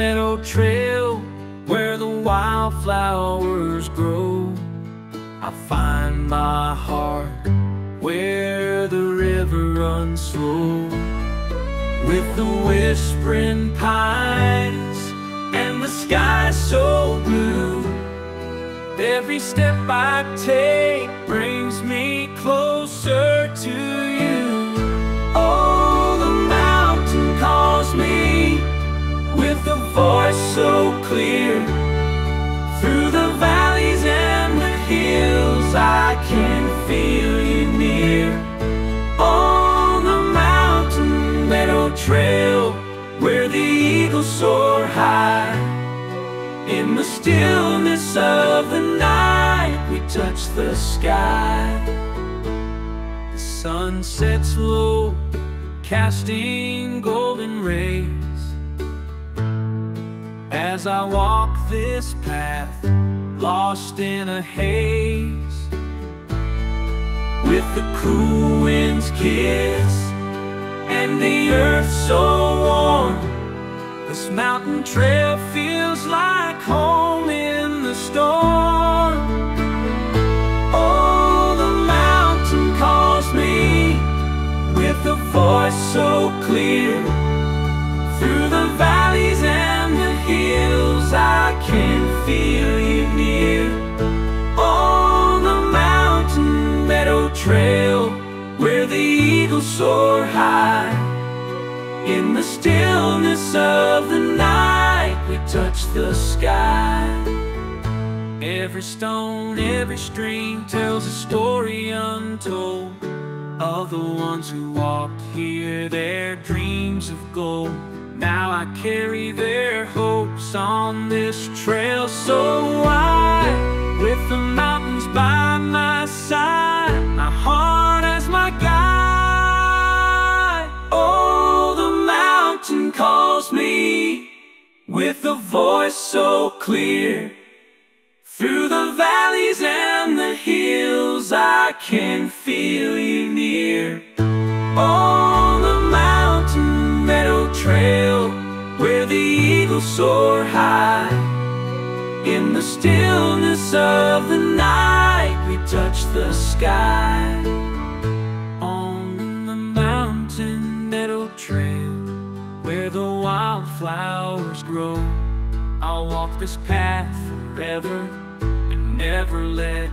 meadow trail where the wildflowers grow. I find my heart where the river runs slow with the whispering pines and the sky so blue. Every step I take brings me closer voice so clear. Through the valleys and the hills, I can feel you near. On the mountain meadow trail, where the eagles soar high. In the stillness of the night, we touch the sky. The sun sets low, casting golden rays. As I walk this path, lost in a haze, with the cool wind's kiss and the earth so warm. This mountain trail feels like home in the storm. Oh, the mountain calls me with a voice so clear. Feel you near. On the mountain meadow trail, where the eagles soar high. In the stillness of the night, we touch the sky. Every stone, every stream tells a story untold of the ones who walked here, their dreams of gold. Now I carry their hopes on this trail so wide, with the mountains by my side, my heart as my guide. Oh, the mountain calls me with a voice so clear. Through the valleys and the hills, I can feel you near. On soar high. In the stillness of the night, we touch the sky. On the mountain meadow trail, where the wildflowers grow, I'll walk this path forever and never let